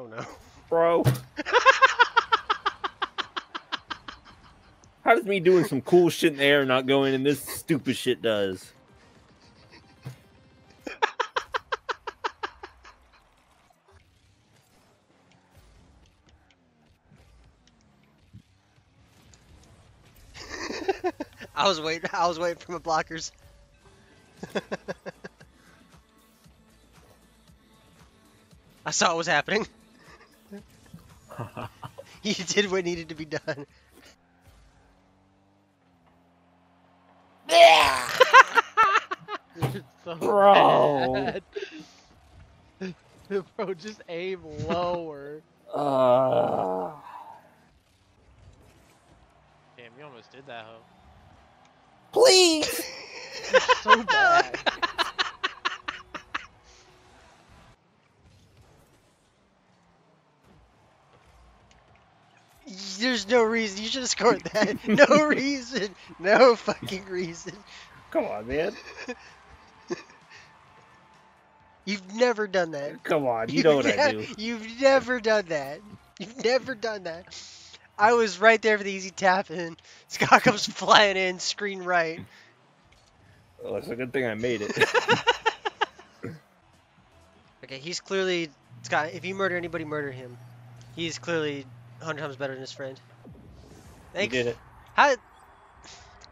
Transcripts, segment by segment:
Oh, no. bro. How does me doing some cool shit in the air not going and this stupid shit does? I was waiting. I was waiting for my blockers. I saw what was happening. You did what needed to be done. It's so Bro. bad. Bro, just aim lower. Uh, Damn, you almost did that, hoe. please. So bad. There's no reason. You should have scored that. No reason. No fucking reason. Come on, man. You've never done that. Come on. You know what I do. You've never done that. You've never done that. I was right there for the easy tap in. Scott comes flying in, screen right. Oh, well, it's a good thing I made it. Okay, he's clearly Scott. If you murder anybody, murder him. He's clearly hundred times better than his friend. you did it. How?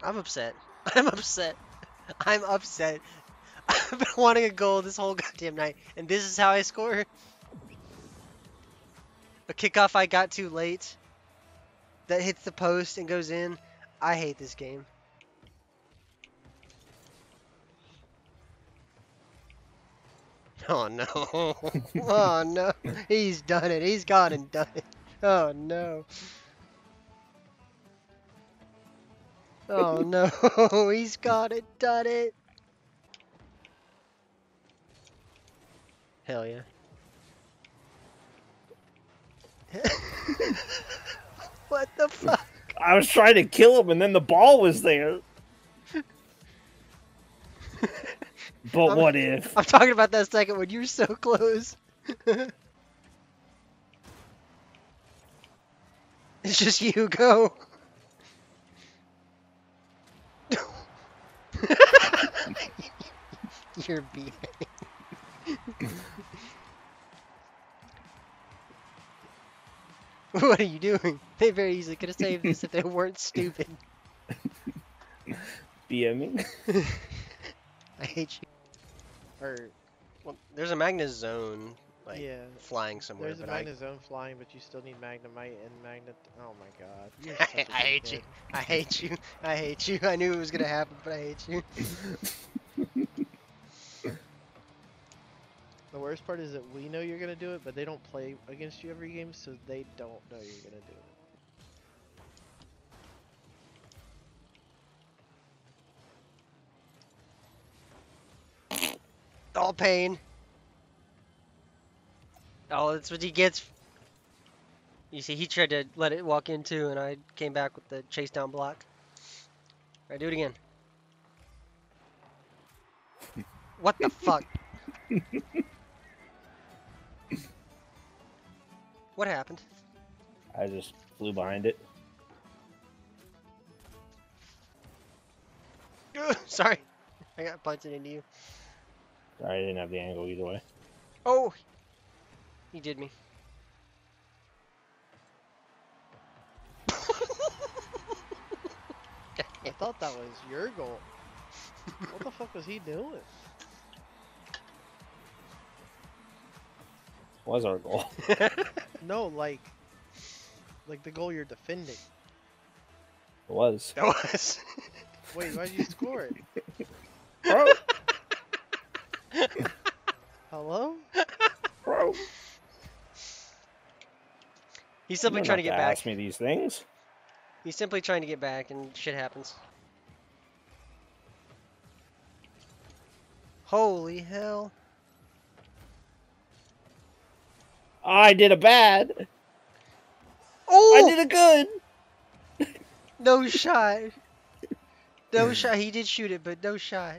I'm upset. I'm upset. I'm upset. I've been wanting a goal this whole goddamn night, and this is how I score. A kickoff I got too late that hits the post and goes in. I hate this game. Oh no. oh no. He's done it. He's gone and done it. Oh no. Oh no. He's got it. Done it. Hell yeah. what the fuck? I was trying to kill him, and then the ball was there. But I'm- what if? I'm talking about that second when you were so close. It's just you, go. You're being. what are you doing? They very easily could have saved this if they weren't stupid. BMing? I hate you. Or, well, there's a Magnezone, like, yeah. flying somewhere, There's a I, Magnezone flying, but you still need Magnemite and Magnet. Oh my god. I, I hate you. I hate you. I hate you. I knew it was gonna happen, but I hate you. The worst part is that we know you're gonna do it, but they don't play against you every game, so they don't know you're gonna do it. All pain. Oh, that's what he gets. You see, he tried to let it walk into, and I came back with the chase down block. Right, do it again. What the fuck? what happened? I just flew behind it. Sorry, I got punched into you. Sorry, I didn't have the angle either way. Oh, he did me. I thought that was your goal. what the fuck was he doing? Was our goal. No, like, like the goal you're defending. It was. That was. Wait, why'd you score it? Bro, Hello? bro. He's simply trying to have get back. Ask me these things. He's simply trying to get back, and shit happens. Holy hell. I did a bad. Oh! I did a good. No shot. No shot. He did shoot it, but no shot.